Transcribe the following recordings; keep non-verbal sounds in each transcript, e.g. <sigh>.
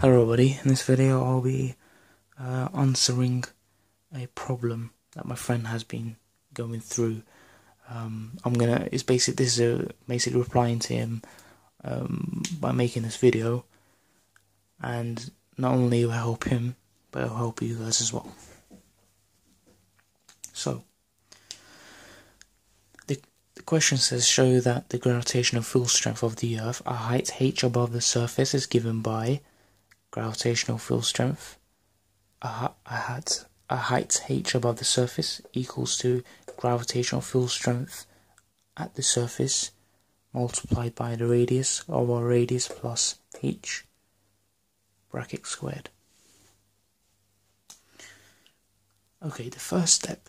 Hello everybody, in this video I'll be uh, answering a problem that my friend has been going through. Um, I'm gonna, it's basic, this is a, basically replying to him um, by making this video and not only will help him, but it'll help you guys as well. So, the, the question says show that the gravitational field strength of the Earth, a height h above the surface, is given by gravitational field strength, a, height, a height h above the surface equals to gravitational field strength at the surface multiplied by the radius of our radius plus h bracket squared. Okay, the first step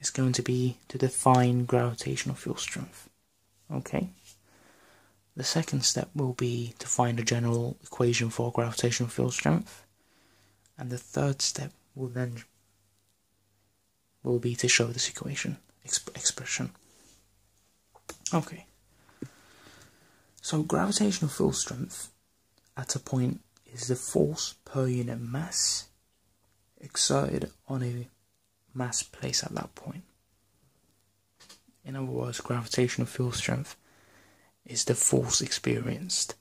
is going to be to define gravitational field strength. Okay. The second step will be to find a general equation for gravitational field strength. And the third step will then will be to show this equation exp expression. Okay. So gravitational field strength at a point is the force per unit mass exerted on a mass placed at that point. In other words, gravitational field strength is the force experienced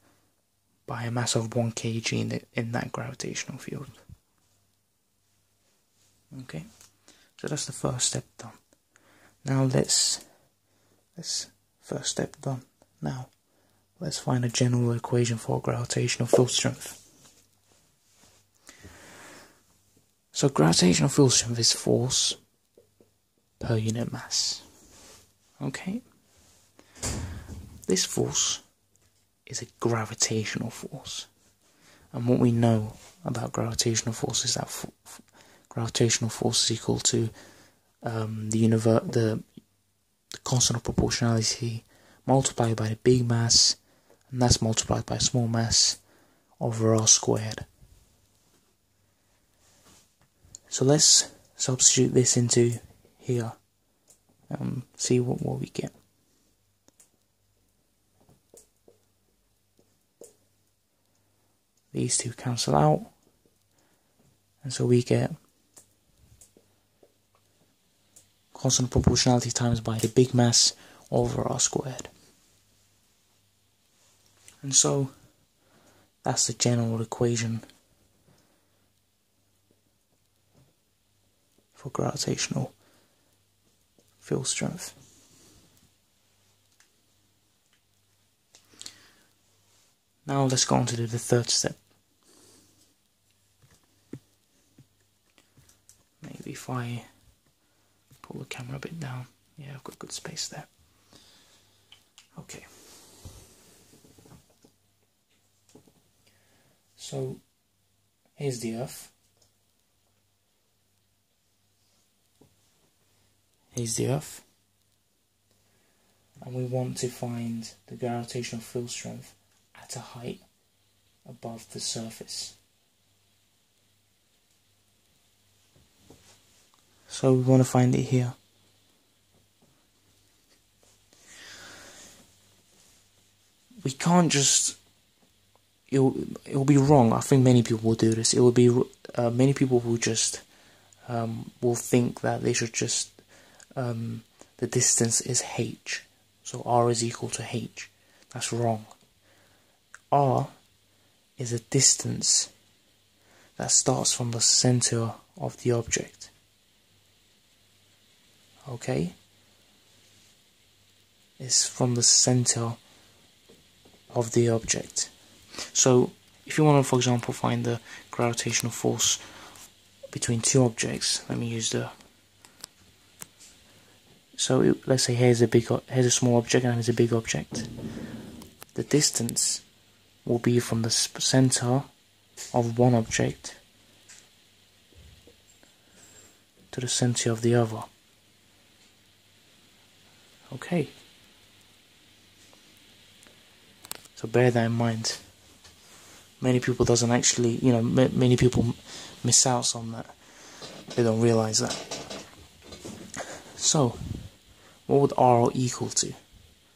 by a mass of 1 kg in, the, in that gravitational field. Okay, so that's the first step done. Now let's, let's, first step done. Now, let's find a general equation for gravitational field strength. So gravitational field strength is force per unit mass. Okay? This force is a gravitational force. And what we know about gravitational force is that gravitational force is equal to um, the, the, the constant of proportionality multiplied by the big mass, and that's multiplied by small mass over r squared. So let's substitute this into here and see what, what we get. These two cancel out. And so we get constant proportionality times by the big mass over r squared. And so that's the general equation for gravitational field strength. Now let's go on to do the third step if I pull the camera a bit down. Yeah, I've got good space there. Okay. So, here's the Earth. Here's the Earth. And we want to find the gravitational field strength at a height above the surface. So we want to find it here. We can't just. It'll, it'll be wrong. I think many people will do this. It will be uh, many people will just um, will think that they should just um, the distance is h, so r is equal to h. That's wrong. r is a distance that starts from the center of the object okay? It's from the center of the object. So if you want to for example find the gravitational force between two objects let me use the so it, let's say here's a big here's a small object and here's a big object. The distance will be from the center of one object to the center of the other Okay. So bear that in mind. Many people doesn't actually, you know, many people miss out on that. They don't realize that. So, what would R equal to?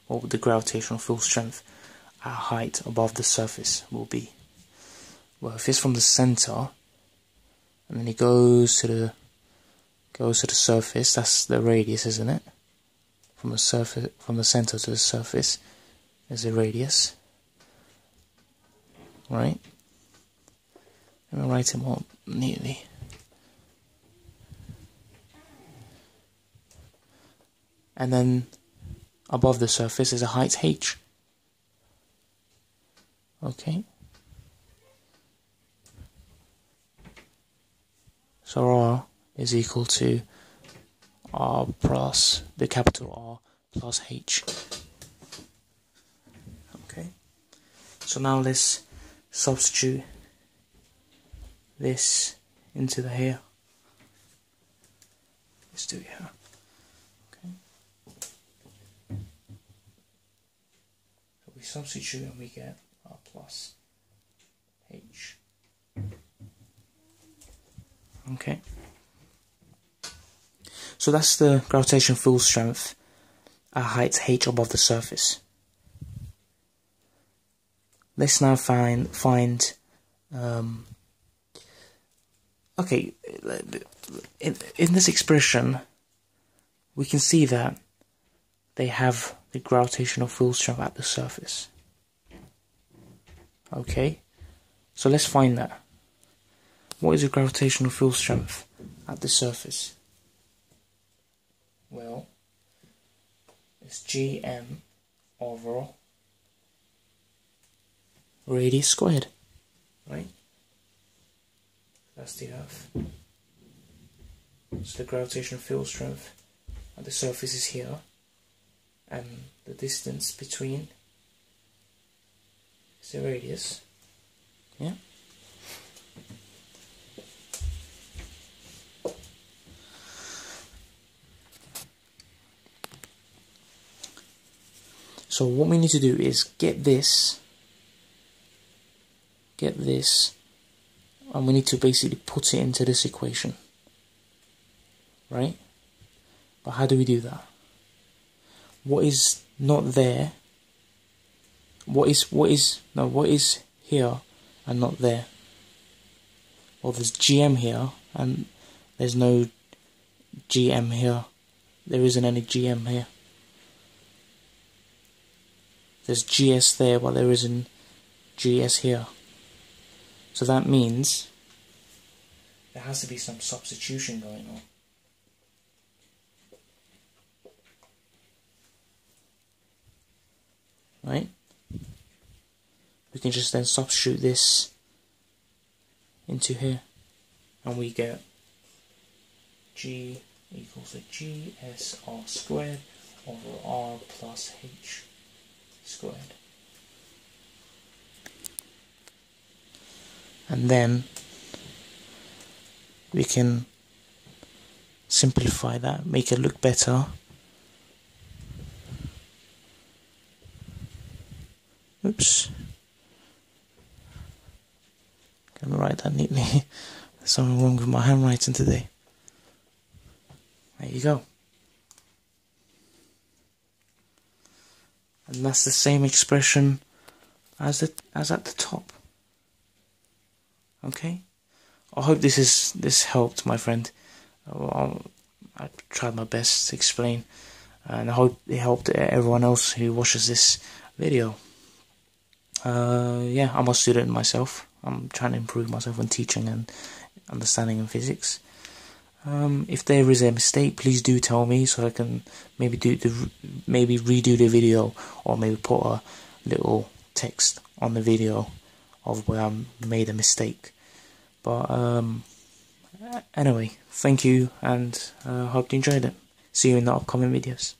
What would the gravitational field strength at height above the surface will be? well, if it's from the center, and then it goes to the goes to the surface. That's the radius, isn't it? From the surface, from the center to the surface, is a radius. Right. Let me write it more neatly. And then above the surface is a height h. Okay. So r is equal to r plus the capital R plus h. Okay. So now let's substitute this into the here. Let's do it here. Okay. So we substitute and we get R plus H. Okay. So that's the gravitational field strength at height h above the surface. Let's now find find um, okay in, in this expression we can see that they have the gravitational field strength at the surface. Okay, so let's find that. What is the gravitational field strength at the surface? Well, it's gm over radius squared, right? That's the Earth. So the gravitational field strength at the surface is here, and the distance between is the radius. Yeah. So what we need to do is get this, get this, and we need to basically put it into this equation, right? But how do we do that? What is not there? What is what is no? What is here and not there? Well, there's GM here and there's no GM here. There isn't any GM here. There's GS there, but there isn't GS here. So that means there has to be some substitution going on. Right? We can just then substitute this into here and we get G equals a GSR squared over R plus H squared. And then we can simplify that, make it look better. Oops. Can write that neatly. <laughs> There's something wrong with my handwriting today. There you go. And that's the same expression as the, as at the top. Okay, I hope this is this helped, my friend. I'll, I tried my best to explain, and I hope it helped everyone else who watches this video. Uh, yeah, I'm a student myself. I'm trying to improve myself in teaching and understanding in physics. Um, if there is a mistake, please do tell me so I can maybe do the maybe redo the video or maybe put a little text on the video of where I made a mistake. But um, anyway, thank you and uh, hope you enjoyed it. See you in the upcoming videos.